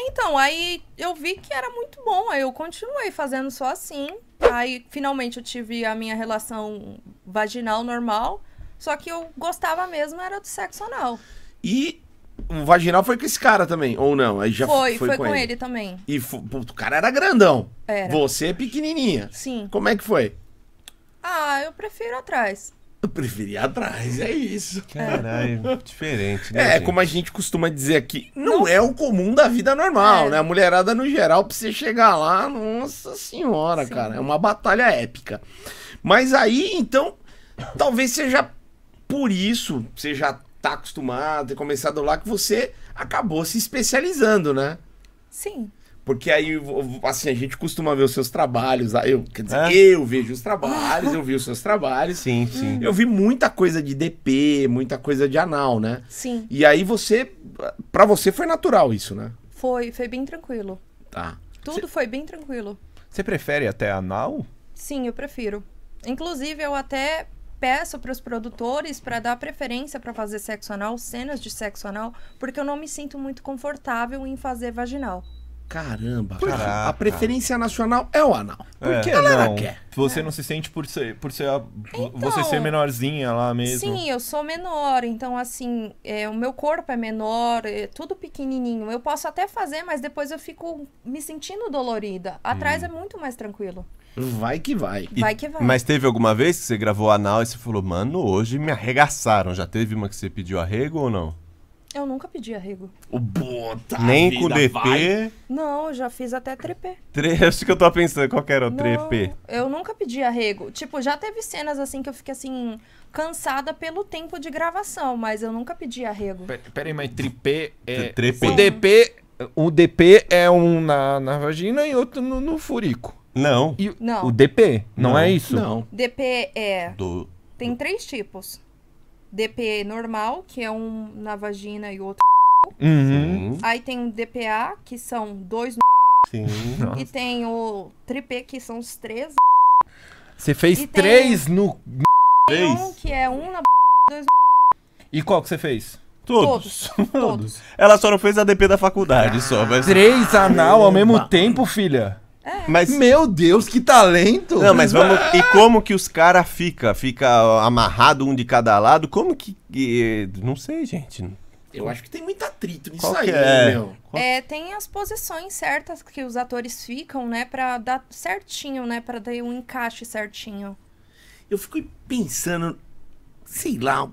Então, aí eu vi que era muito bom, aí eu continuei fazendo só assim. Aí finalmente eu tive a minha relação vaginal normal, só que eu gostava mesmo era do sexo anal. E o vaginal foi com esse cara também, ou não? Aí já foi, foi, foi com, com ele. ele também. E o cara era grandão. Era. Você é pequenininha. Sim. Como é que foi? Ah, eu prefiro atrás. Eu preferi ir atrás, é isso. Caralho, diferente, né? É, gente? como a gente costuma dizer aqui, não, é o comum da vida normal, É. né? A mulherada, no geral, pra você chegar lá, nossa senhora, Sim. cara, é uma batalha épica. Mas aí, então, talvez seja por isso, você já tá acostumado, ter começado lá, que você acabou se especializando, né? Sim. Porque aí, assim, a gente costuma ver os seus trabalhos, ah, eu, quer dizer, É? eu vejo os trabalhos, eu vi os seus trabalhos. Sim, sim. Eu vi muita coisa de DP, muita coisa de anal, né? Sim. E aí você, Pra você foi natural isso, né? Foi, foi bem tranquilo. Tá. Tudo foi bem tranquilo. Você prefere até anal? Sim, eu prefiro. Inclusive, eu até peço para os produtores para dar preferência para fazer sexo anal, cenas de sexo anal, porque eu não me sinto muito confortável em fazer vaginal. Caramba, Caraca. a preferência nacional é o anal. Por É. que Galera não? quer. Você não se sente por ser, por ser a- Então- você ser menorzinha lá mesmo? Sim, eu sou menor, então assim, é, o meu corpo é menor, é tudo pequenininho. Eu posso até fazer, mas depois eu fico me sentindo dolorida. Atrás é muito mais tranquilo. Vai que vai. E- Vai que vai. Mas teve alguma vez que você gravou anal e você falou, mano, hoje me arregaçaram. Já teve uma que você pediu arrego ou não? Eu nunca pedi arrego. O bota. Nem vida, com vai. DP. Não, eu já fiz até trepê. Tre... Acho que eu tô pensando, qual que era o trepê? Eu nunca pedi arrego. Tipo, já teve cenas assim que eu fiquei assim, cansada pelo tempo de gravação, mas eu nunca pedi arrego. Pera pera aí, mas tripé é... Trepê. O DP, o DP é um na, na vagina e outro no, no furico. Não. E Não. o DP, não, Não. é isso? Não. DP é. Do... Tem três tipos: DP normal, que é um na vagina e outro. Uhum. Aí tem o DPA, que são dois no. sim. E tem o tripé, que são os três. Você fez E tem- três no... Tem um Três? que é um na. E qual que você fez? Todos. Todos. Todos. Ela só não fez a DP da faculdade, só. Mas... Três anal ao mesmo tempo, filha? Mas... Meu Deus, que talento! Não, mas vamos. E como que os caras fica? Fica amarrado um de cada lado? Como que. Não sei, gente. Eu acho que tem muito atrito nisso Qual aí, é? meu. É, tem as posições certas que os atores ficam, né? Pra dar certinho, né? Pra dar um encaixe certinho. Eu fico pensando, sei lá,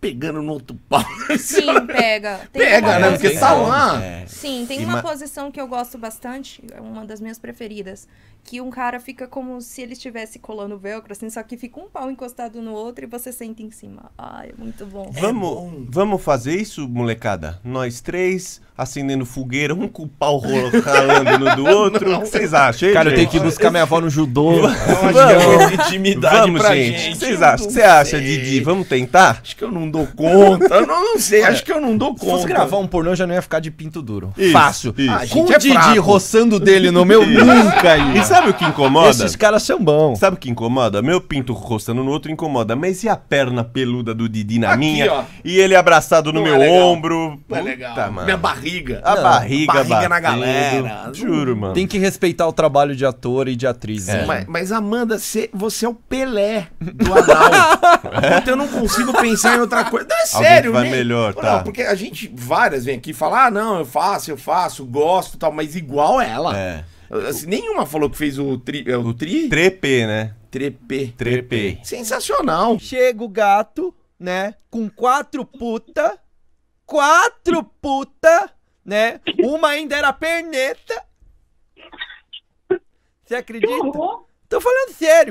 pegando no outro pau. Sim, pega. Tem Pega, né? Porque tá lá. É. Sim, tem uma posição que eu gosto bastante, é uma das minhas preferidas, que um cara fica como se ele estivesse colando velcro, assim, só que fica um pau encostado no outro e você senta em cima. Ai, é muito bom. Vamos, bom. vamos fazer isso, molecada? Nós três acendendo fogueira, um com o pau ro- ralando no do outro. O que vocês acham? hein, Cara, eu tenho gente? que buscar minha avó no judô. É muita intimidade Vamos, pra gente. gente. O que vocês acham? O que você acha. Didi? Vamos tentar? Acho que eu não dou conta. Eu não, não sei, acho que eu não dou Se fosse conta. gravar um pornô, eu já não ia ficar de pinto duro. Isso, Fácil. isso. Ah, a Com gente o é Didi fraco. roçando dele no meu, nunca ia. E sabe o que incomoda? Esses caras são bons. Sabe o que incomoda? Meu pinto roçando no outro incomoda. Mas e a perna peluda do Didi na Aqui, minha? ó. E ele abraçado no Não meu é legal. ombro? Não é Puta, legal. mano. Minha barriga. A Não, barriga, barriga na galera. Juro, mano. Tem que respeitar o trabalho de ator e de atriz. né? Mas, mas, Amanda, cê- você é o Pelé do anal. Então eu não consigo pensar em outra coisa. Não, é sério, vai nem- melhor, Não, tá. porque a gente, várias vem aqui falar, ah, não, eu faço, eu faço, gosto e tal, mas igual ela. É. Assim, nenhuma falou que fez o tri, é, o tri, Trepê, né? trepê. Trepê. Sensacional. Chega o gato, né? Com quatro puta. Quatro puta, né? Uma ainda era perneta. Você acredita? Tô falando sério.